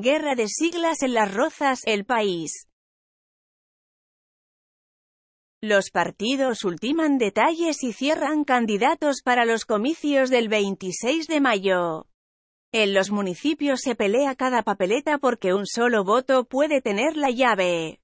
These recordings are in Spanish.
Guerra de siglas en las rozas, el país. Los partidos ultiman detalles y cierran candidatos para los comicios del 26 de mayo. En los municipios se pelea cada papeleta porque un solo voto puede tener la llave.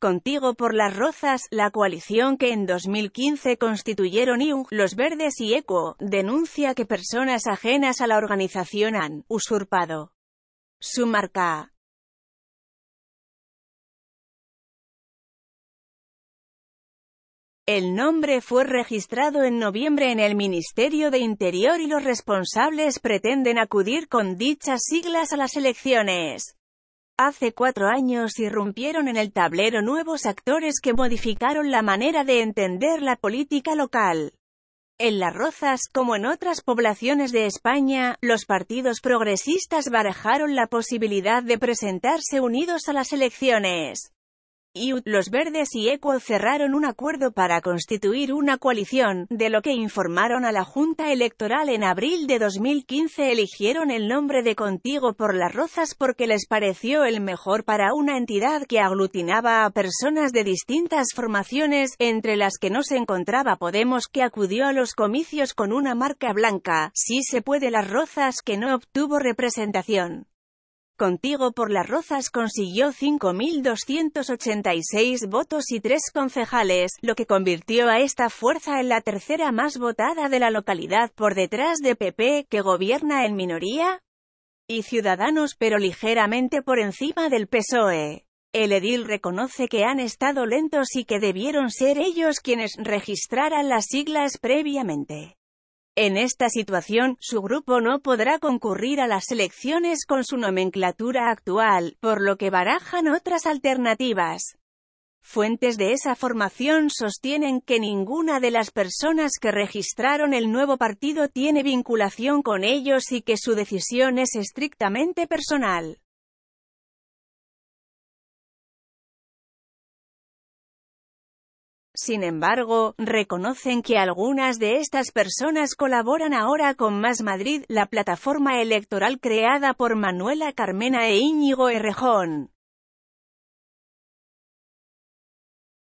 Contigo por las Rozas, la coalición que en 2015 constituyeron IUNG, Los Verdes y ECO, denuncia que personas ajenas a la organización han usurpado su marca. El nombre fue registrado en noviembre en el Ministerio de Interior y los responsables pretenden acudir con dichas siglas a las elecciones. Hace cuatro años irrumpieron en el tablero nuevos actores que modificaron la manera de entender la política local. En Las Rozas, como en otras poblaciones de España, los partidos progresistas barajaron la posibilidad de presentarse unidos a las elecciones. Los Verdes y ECO cerraron un acuerdo para constituir una coalición, de lo que informaron a la Junta Electoral en abril de 2015 eligieron el nombre de Contigo por las Rozas porque les pareció el mejor para una entidad que aglutinaba a personas de distintas formaciones, entre las que no se encontraba Podemos que acudió a los comicios con una marca blanca, si se puede las Rozas que no obtuvo representación. Contigo por las Rozas consiguió 5.286 votos y tres concejales, lo que convirtió a esta fuerza en la tercera más votada de la localidad por detrás de PP, que gobierna en minoría, y Ciudadanos pero ligeramente por encima del PSOE. El edil reconoce que han estado lentos y que debieron ser ellos quienes registraran las siglas previamente. En esta situación, su grupo no podrá concurrir a las elecciones con su nomenclatura actual, por lo que barajan otras alternativas. Fuentes de esa formación sostienen que ninguna de las personas que registraron el nuevo partido tiene vinculación con ellos y que su decisión es estrictamente personal. Sin embargo, reconocen que algunas de estas personas colaboran ahora con Más Madrid, la plataforma electoral creada por Manuela Carmena e Íñigo Errejón.